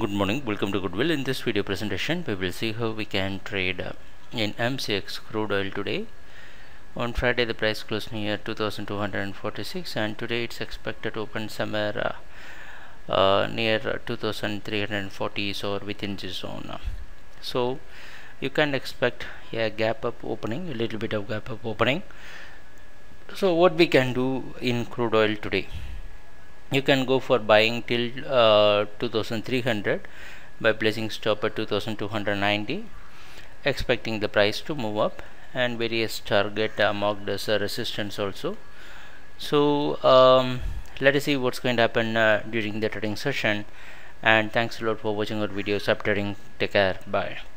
Good morning, welcome to Goodwill. In this video presentation, we will see how we can trade in MCX crude oil today. On Friday, the price closed near 2246, and today it's expected to open somewhere uh, uh, near 2340 or within this zone. So, you can expect a gap up opening, a little bit of gap up opening. So, what we can do in crude oil today? You can go for buying till uh, 2300 by placing stop at 2290 expecting the price to move up and various target uh, marked as a resistance also. So um, let us see what's going to happen uh, during the trading session and thanks a lot for watching our videos up trading take care. Bye